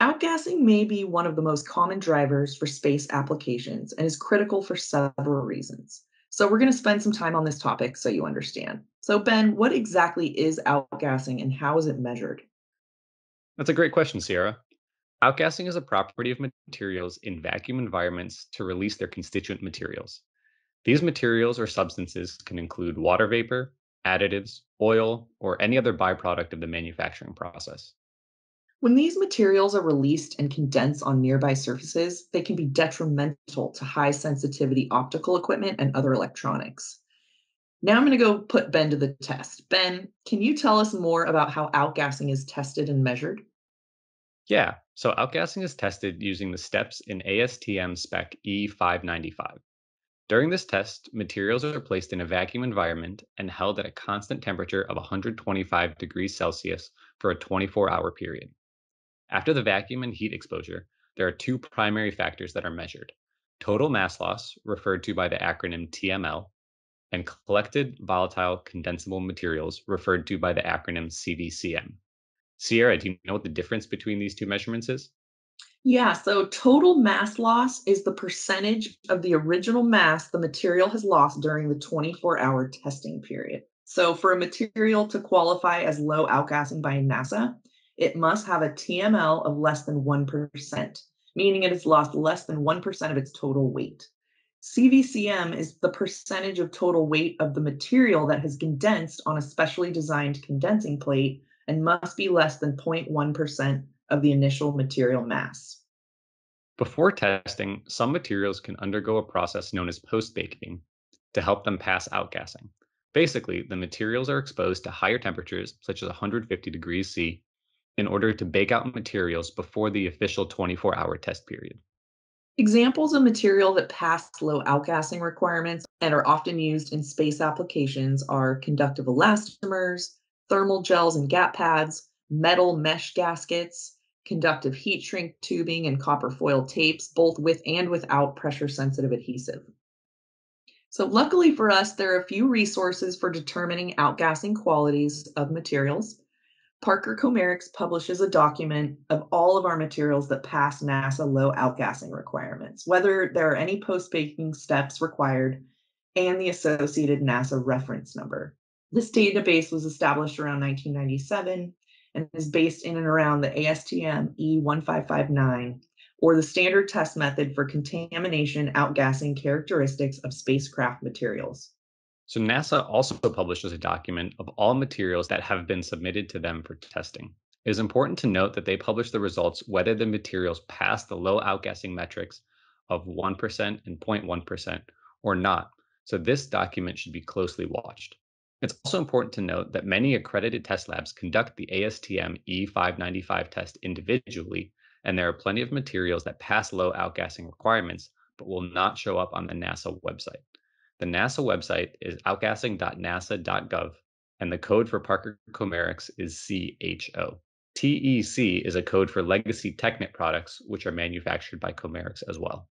Outgassing may be one of the most common drivers for space applications and is critical for several reasons. So, we're going to spend some time on this topic so you understand. So, Ben, what exactly is outgassing and how is it measured? That's a great question, Sierra. Outgassing is a property of materials in vacuum environments to release their constituent materials. These materials or substances can include water vapor, additives, oil, or any other byproduct of the manufacturing process. When these materials are released and condense on nearby surfaces, they can be detrimental to high sensitivity optical equipment and other electronics. Now I'm going to go put Ben to the test. Ben, can you tell us more about how outgassing is tested and measured? Yeah, so outgassing is tested using the steps in ASTM Spec E595. During this test, materials are placed in a vacuum environment and held at a constant temperature of 125 degrees Celsius for a 24 hour period. After the vacuum and heat exposure, there are two primary factors that are measured total mass loss, referred to by the acronym TML, and collected volatile condensable materials, referred to by the acronym CVCM. Sierra, do you know what the difference between these two measurements is? Yeah, so total mass loss is the percentage of the original mass the material has lost during the 24 hour testing period. So, for a material to qualify as low outgassing by NASA, it must have a TML of less than 1%, meaning it has lost less than 1% of its total weight. CVCM is the percentage of total weight of the material that has condensed on a specially designed condensing plate and must be less than 0.1% of the initial material mass. Before testing, some materials can undergo a process known as post baking to help them pass outgassing. Basically, the materials are exposed to higher temperatures, such as 150 degrees C, in order to bake out materials before the official 24 hour test period. Examples of material that pass low outgassing requirements and are often used in space applications are conductive elastomers, thermal gels and gap pads, metal mesh gaskets, conductive heat shrink tubing, and copper foil tapes, both with and without pressure sensitive adhesive. So, luckily for us, there are a few resources for determining outgassing qualities of materials. Parker Chomerics publishes a document of all of our materials that pass NASA low outgassing requirements, whether there are any post baking steps required, and the associated NASA reference number. This database was established around 1997 and is based in and around the ASTM E1559, or the standard test method for contamination outgassing characteristics of spacecraft materials. So NASA also publishes a document of all materials that have been submitted to them for testing. It is important to note that they publish the results whether the materials pass the low outgassing metrics of 1% and 0.1% or not. So this document should be closely watched. It's also important to note that many accredited test labs conduct the ASTM E595 test individually, and there are plenty of materials that pass low outgassing requirements but will not show up on the NASA website. The NASA website is outgassing.nasa.gov, and the code for Parker Chomerics is CHO. TEC is a code for legacy Tecknit products, which are manufactured by Chomerics as well.